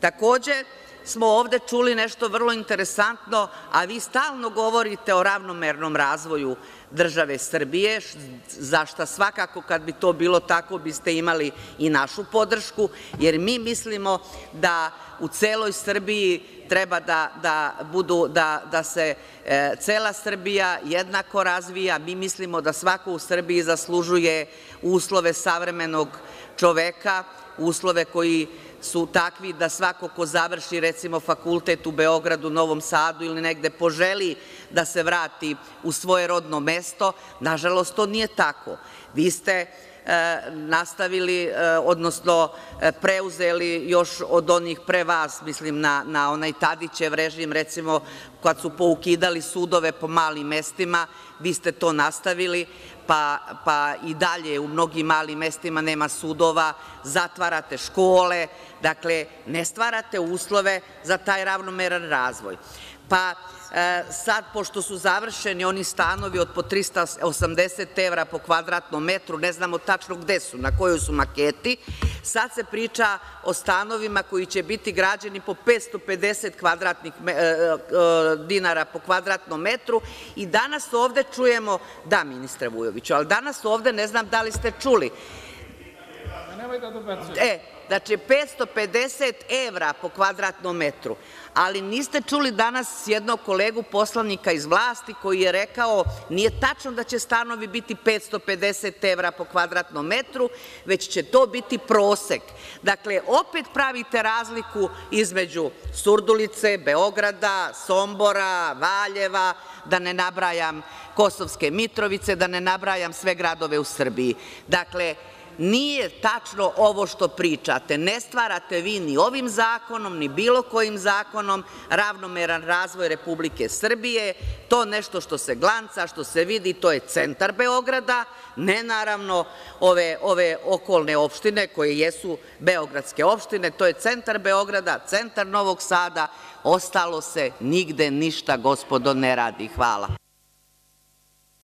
Takođe smo ovde čuli nešto vrlo interesantno, a vi stalno govorite o ravnomernom razvoju države Srbije, za šta svakako kada bi to bilo tako biste imali i našu podršku, jer mi mislimo da u celoj Srbiji treba da se cela Srbija jednako razvija, mi mislimo da svako u Srbiji zaslužuje uslove savremenog čoveka, uslove koji su takvi da svako ko završi, recimo, fakultet u Beogradu, Novom Sadu ili negde poželi da se vrati u svoje rodno mesto, nažalost to nije tako. Vi ste nastavili, odnosno preuzeli još od onih pre vas, mislim na onaj Tadićev režim, recimo, kad su poukidali sudove po malim mestima, vi ste to nastavili, pa i dalje u mnogim malim mestima nema sudova, zatvarate škole, dakle, ne stvarate uslove za taj ravnomeran razvoj. Pa sad, pošto su završeni oni stanovi od po 380 evra po kvadratnom metru, ne znamo tačno gde su, na kojoj su maketi, sad se priča o stanovima koji će biti građeni po 550 dinara po kvadratnom metru i danas ovde čujemo, da ministre Vujoviću, ali danas ovde, ne znam da li ste čuli, znači 550 evra po kvadratnom metru, ali niste čuli danas jednog kolegu poslanika iz vlasti koji je rekao – nije tačno da će stanovi biti 550 evra po kvadratnom metru, već će to biti prosek. Dakle, opet pravite razliku između Surdulice, Beograda, Sombora, Valjeva, da ne nabrajam Kosovske Mitrovice, da ne nabrajam sve gradove u Srbiji. Dakle, nije tačno ovo što pričate, ne stvarate vi ni ovim zakonom, ni bilo kojim zakonom ravnomeran razvoj Republike Srbije, to nešto što se glanca, što se vidi, to je centar Beograda, ne naravno ove okolne opštine koje jesu beogradske opštine, to je centar Beograda, centar Novog Sada, ostalo se nigde ništa, gospodo, ne radi. Hvala.